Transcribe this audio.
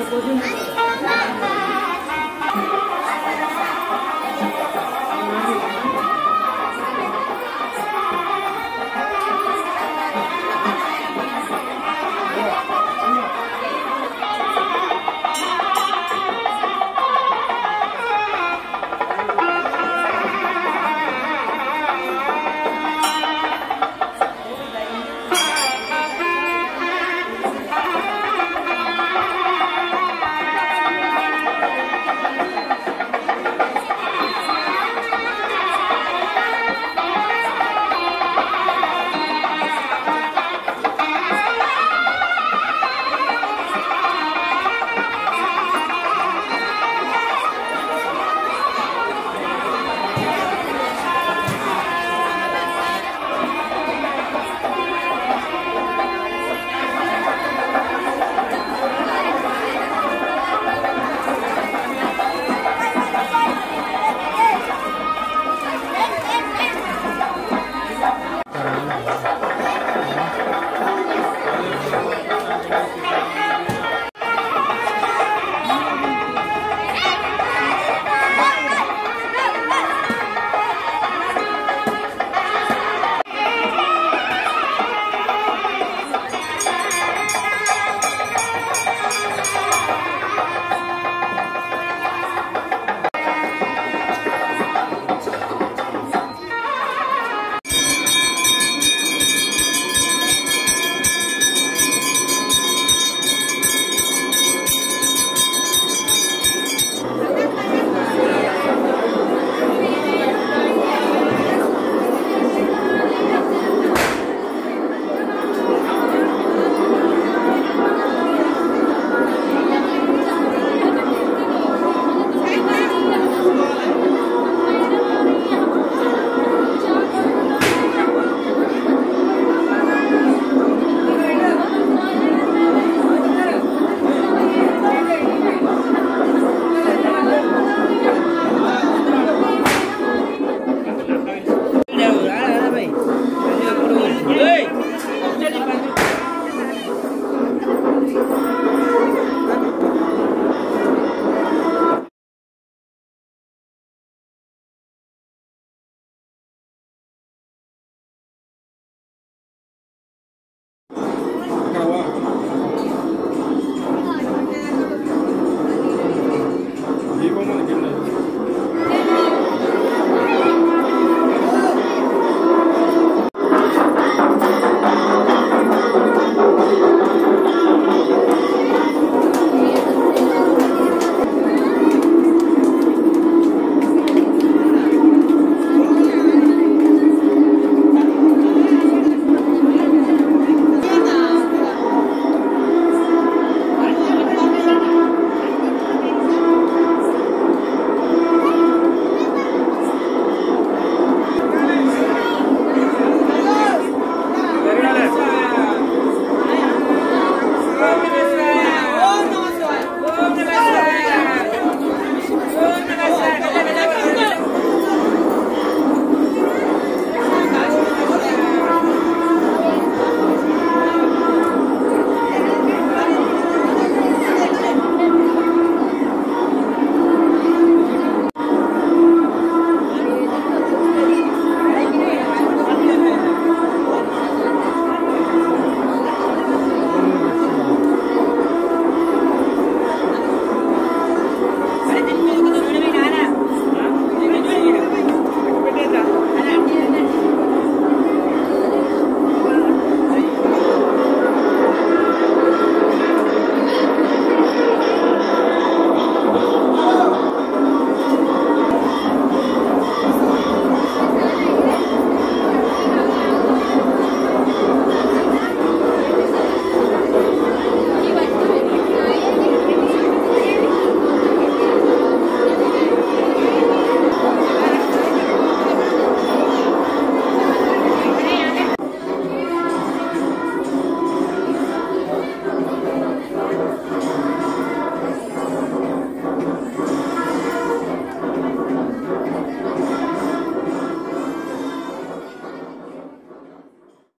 「なにかなんだ?」